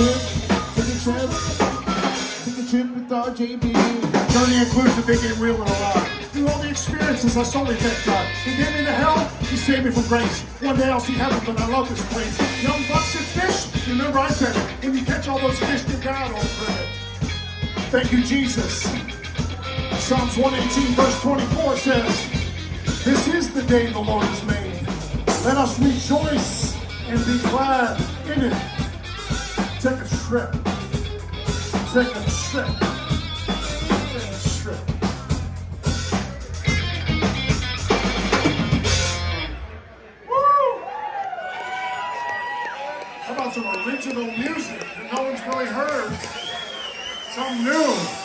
trip, take a trip, take a trip with our JB. Journey includes the big game real and alive. Through all the experiences, I solely thank God. He gave me the hell, he saved me from grace. One day I'll see heaven, but I love this place. Young bucks and fish, remember I said it. When you catch all those fish, give God all credit. Thank you, Jesus. Psalms 118, verse 24 says, This is the day the Lord has made. Let us rejoice and be glad in it. Take a trip. Take a trip. Take a trip. Woo! How about some original music that no one's really heard? Something new.